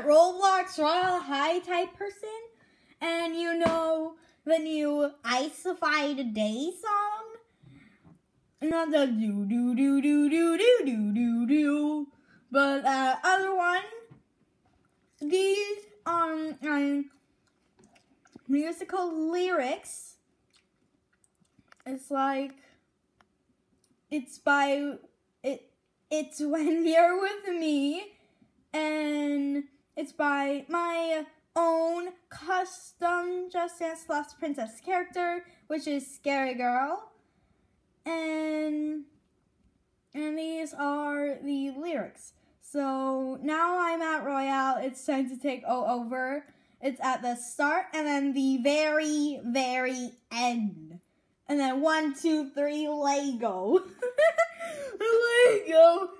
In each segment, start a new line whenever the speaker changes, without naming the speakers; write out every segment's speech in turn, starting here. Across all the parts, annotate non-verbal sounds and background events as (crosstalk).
that Roblox Royale High type person? And you know the new Icified Day song? Not the do do do do do do do do do, but uh, other one. These um, um musical lyrics. It's like it's by it. It's when (laughs) you're with me, and it's by my own custom Just Dance Lost Princess character, which is Scary Girl and and these are the lyrics. So now I'm at Royale. It's time to take O over. It's at the start and then the very, very end. And then one, two, three, Lego. (laughs) Lego. Lego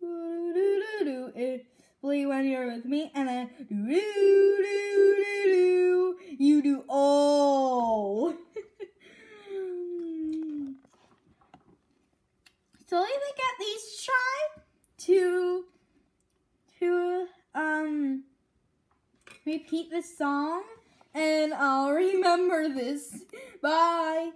it when you're with me, and then do do do do do. You do all. (laughs) so let me get these try to to um repeat this song, and I'll (laughs) remember this. Bye.